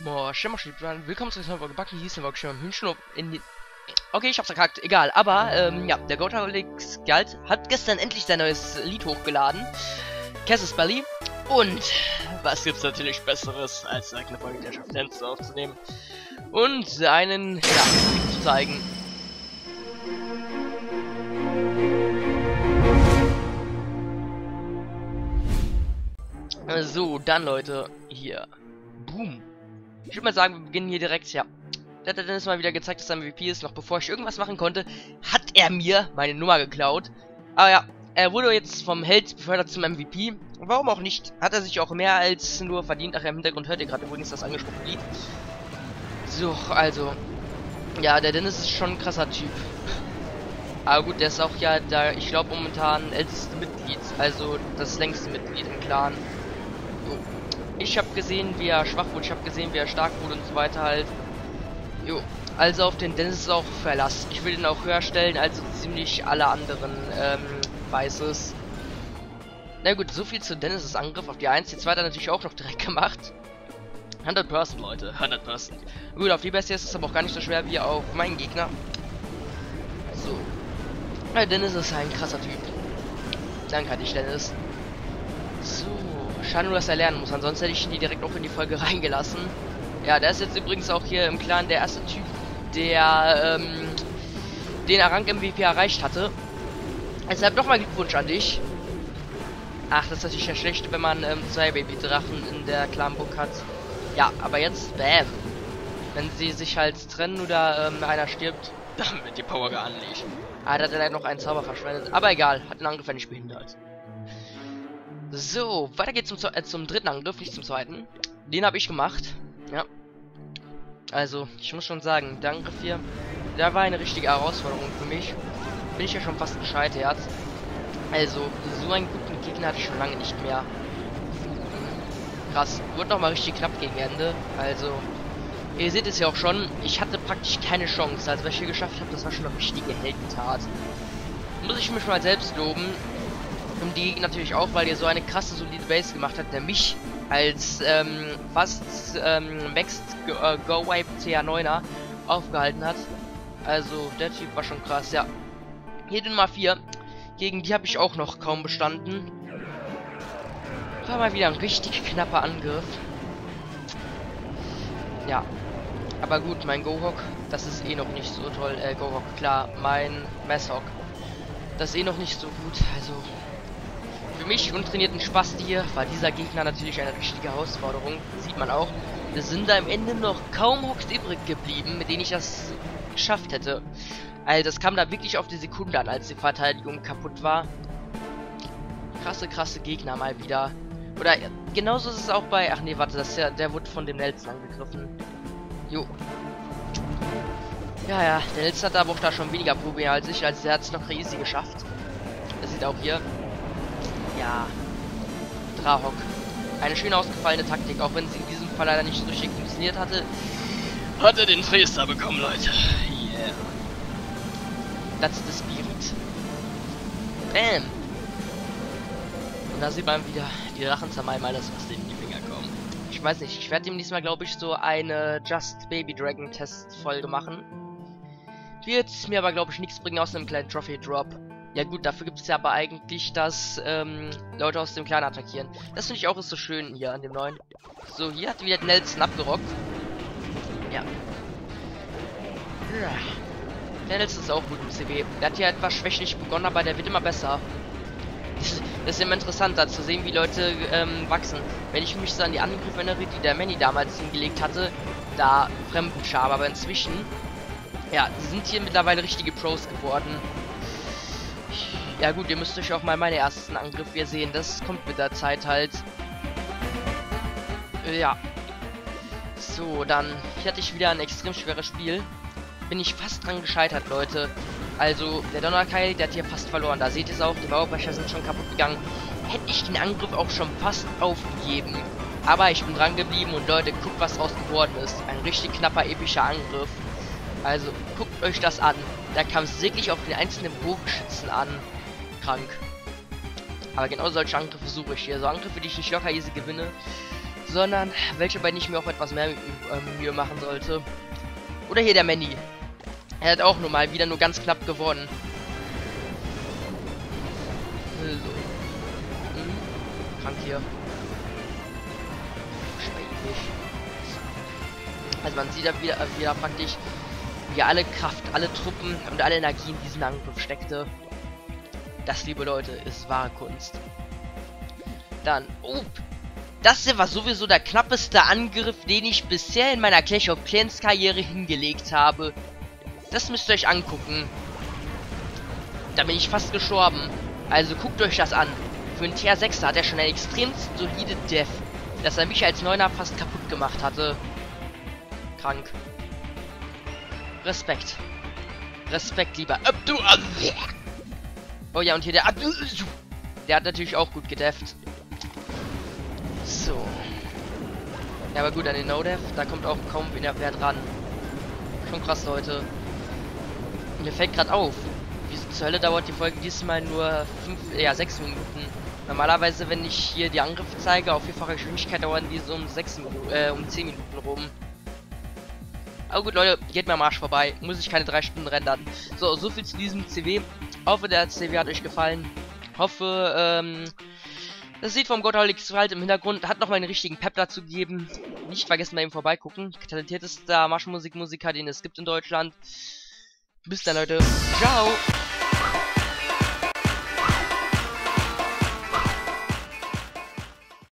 Moin, Schimmerschliebran, willkommen zu einer gebacken hieß war schon Hühnchen in die Okay, ich hab's verkackt, egal, aber ähm, ja, der Gotalix Galt hat gestern endlich sein neues Lied hochgeladen. Cassis Belly. Und was gibt's natürlich besseres, als eine Folge der Schaft aufzunehmen und einen ja, zu zeigen. So, dann Leute, hier. Boom. Ich würde mal sagen, wir beginnen hier direkt, ja. Der hat Dennis mal wieder gezeigt, dass er MVP ist. Noch bevor ich irgendwas machen konnte, hat er mir meine Nummer geklaut. Aber ja, er wurde jetzt vom Held befördert zum MVP. Warum auch nicht? Hat er sich auch mehr als nur verdient. Ach, im Hintergrund hört ihr gerade übrigens das angesprochene Lied. So, also. Ja, der Dennis ist schon ein krasser Typ. Aber gut, der ist auch ja da, ich glaube momentan älteste Mitglied. Also das längste Mitglied im Clan. So. Ich habe gesehen, wie er schwach wurde, ich habe gesehen, wie er stark wurde und so weiter halt. Jo. Also auf den Dennis ist auch Verlass. Ich will ihn auch höher stellen als ziemlich alle anderen ähm, Weißes. Na gut, so viel zu Dennis' Angriff auf die 1. Die zweite natürlich auch noch direkt gemacht. 100% Leute, 100%. Gut, auf die Bestie ist es aber auch gar nicht so schwer wie auf meinen Gegner. So. Ja, Dennis ist ein krasser Typ. Danke an dich, Dennis. So. Schade nur, dass er lernen muss. Ansonsten hätte ich ihn direkt auch in die Folge reingelassen. Ja, der ist jetzt übrigens auch hier im Clan der erste Typ, der ähm, den Rang MVP erreicht hatte. Deshalb nochmal Glückwunsch an dich. Ach, das ist natürlich ja schlecht, wenn man ähm, zwei Baby-Drachen in der Clanbook hat. Ja, aber jetzt, bam. Wenn sie sich halt trennen oder ähm, einer stirbt, dann wird die Power gar. Ah, da hat er noch einen Zauber verschwendet. Aber egal, hat den Angriff nicht behindert. So, weiter geht's zum, äh, zum dritten Angriff, nicht zum zweiten. Den habe ich gemacht. Ja. Also, ich muss schon sagen, der Angriff hier, der war eine richtige Herausforderung für mich. Bin ich ja schon fast gescheitert. Also, so einen guten Gegner hatte ich schon lange nicht mehr. Krass, wurde noch mal richtig knapp gegen Ende. Also, ihr seht es ja auch schon, ich hatte praktisch keine Chance. Also, was ich hier geschafft habe, das war schon eine richtige Heldentat. Muss ich mich mal selbst loben. Und die natürlich auch, weil ihr so eine krasse, solide Base gemacht habt, der mich als ähm, fast ähm, Max äh, Go Wipe CA9er aufgehalten hat. Also der Typ war schon krass, ja. Hier die Nummer 4. Gegen die habe ich auch noch kaum bestanden. War mal wieder ein richtig knapper Angriff. Ja. Aber gut, mein Gohawk, das ist eh noch nicht so toll. Äh, Gohawk, klar, mein Messhawk. Das ist eh noch nicht so gut, also mich untrainierten Spasti hier war dieser Gegner natürlich eine richtige Herausforderung. Sieht man auch. Es sind da am Ende noch kaum Hooks übrig geblieben, mit denen ich das geschafft hätte. Also das kam da wirklich auf die Sekunde an, als die Verteidigung kaputt war. Krasse, krasse Gegner mal wieder. Oder genauso ist es auch bei... Ach nee, warte, das ja, der wurde von dem Nelson angegriffen. Jo. Ja, ja, der Nelson hat aber auch da schon weniger Probleme als ich, also der hat es noch easy geschafft. Das sieht auch hier. Ja. Drahok. Eine schön ausgefallene Taktik, auch wenn sie in diesem Fall leider nicht so richtig funktioniert hatte. Hat er den Triester bekommen, Leute. Yeah. That's the spirit. Bam. Und da sieht man wieder, die Rachen zermalmen alles, was denen in die Finger kommt. Ich weiß nicht, ich werde ihm diesmal, glaube ich, so eine Just Baby Dragon Test Folge machen. Wird mir aber, glaube ich, nichts bringen aus einem kleinen Trophy Drop. Ja gut, dafür gibt es ja aber eigentlich, dass ähm, Leute aus dem Clan attackieren. Das finde ich auch ist so schön hier an dem neuen. So, hier hat wieder Nelson abgerockt. Ja. Der Nelson ist auch gut im CW. Der hat ja etwas schwächlich begonnen, aber der wird immer besser. Das ist immer interessant, da zu sehen, wie Leute ähm, wachsen. Wenn ich mich so an die Angriffe erinnere, die der Manny damals hingelegt hatte, da Fremdenscham, aber inzwischen, ja, sind hier mittlerweile richtige Pros geworden. Ja gut, ihr müsst euch auch mal meine ersten Angriffe sehen. Das kommt mit der Zeit halt. Ja. So, dann. Hier hatte ich wieder ein extrem schweres Spiel. Bin ich fast dran gescheitert, Leute. Also, der Donnerkeil, der hat hier fast verloren. Da seht ihr es auch, die Mauerbrecher sind schon kaputt gegangen. Hätte ich den Angriff auch schon fast aufgegeben. Aber ich bin dran geblieben und Leute, guckt, was draus geworden ist. Ein richtig knapper, epischer Angriff. Also, guckt euch das an. Da kam es wirklich auf den einzelnen Bogenschützen an krank. Aber genau solche Angriffe suche ich hier. So Angriffe, die ich nicht locker easy gewinne. sondern welche bei denen ich mir auch etwas mehr ähm, Mühe machen sollte. Oder hier der Manny. Er hat auch nur mal wieder nur ganz knapp gewonnen. So. Hm. Krank hier. Schwierig. Also man sieht da wieder, wieder praktisch, wie alle Kraft, alle Truppen und alle Energie in diesen Angriff steckte. Das, liebe Leute, ist wahre Kunst. Dann, oh, das hier war sowieso der knappeste Angriff, den ich bisher in meiner Clash of Clans Karriere hingelegt habe. Das müsst ihr euch angucken. Da bin ich fast gestorben. Also guckt euch das an. Für einen Tier 6 hat er schon ein extrem solide Death, dass er mich als Neuner fast kaputt gemacht hatte. Krank. Respekt. Respekt, lieber. Oh ja, und hier der Der hat natürlich auch gut gedefft. So. Ja, aber gut, an den No-Dev, da kommt auch kaum wer dran. Schon krass, Leute. Mir fällt gerade auf, wieso zur Hölle dauert die Folge diesmal nur 5, ja, 6 Minuten. Normalerweise, wenn ich hier die Angriffe zeige, auf vierfache Geschwindigkeit dauern die so um 6 Minuten, äh, um 10 Minuten rum. Aber gut, Leute, geht mir am Arsch vorbei. Muss ich keine 3 Stunden rendern. So, so viel zu diesem CW. Hoffe, der CW hat euch gefallen. Hoffe, ähm, das Lied vom Gottholic halt im Hintergrund hat noch mal einen richtigen Pep dazu gegeben. Nicht vergessen bei ihm vorbeigucken. Talentiertester Marschmusikmusiker, den es gibt in Deutschland. Bis dann, Leute. Ciao.